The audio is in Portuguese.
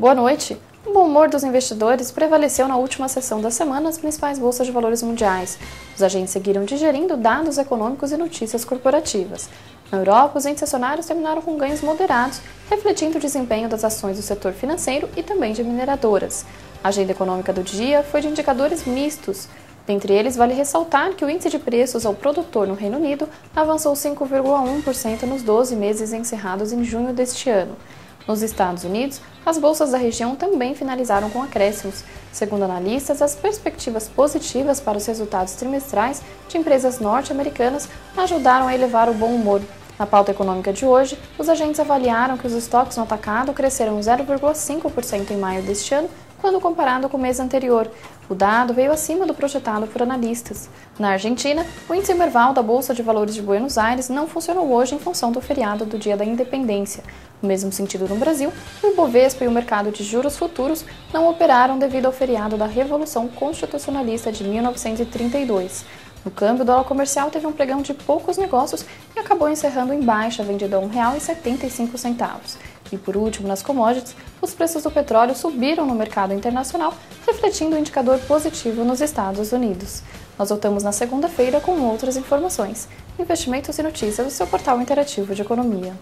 Boa noite. O bom humor dos investidores prevaleceu na última sessão da semana nas principais bolsas de valores mundiais. Os agentes seguiram digerindo dados econômicos e notícias corporativas. Na Europa, os índices acionários terminaram com ganhos moderados, refletindo o desempenho das ações do setor financeiro e também de mineradoras. A agenda econômica do dia foi de indicadores mistos. Dentre eles, vale ressaltar que o índice de preços ao produtor no Reino Unido avançou 5,1% nos 12 meses encerrados em junho deste ano. Nos Estados Unidos, as bolsas da região também finalizaram com acréscimos. Segundo analistas, as perspectivas positivas para os resultados trimestrais de empresas norte-americanas ajudaram a elevar o bom humor. Na pauta econômica de hoje, os agentes avaliaram que os estoques no atacado cresceram 0,5% em maio deste ano quando comparado com o mês anterior. O dado veio acima do projetado por analistas. Na Argentina, o índice Merval da Bolsa de Valores de Buenos Aires não funcionou hoje em função do feriado do Dia da Independência. No mesmo sentido no Brasil, o Ibovespa e o mercado de juros futuros não operaram devido ao feriado da Revolução Constitucionalista de 1932. No câmbio, o dólar comercial teve um pregão de poucos negócios e acabou encerrando em baixa, vendido a R$ 1,75. E por último, nas commodities, os preços do petróleo subiram no mercado internacional, refletindo o um indicador positivo nos Estados Unidos. Nós voltamos na segunda-feira com outras informações, investimentos e notícias do seu portal interativo de economia.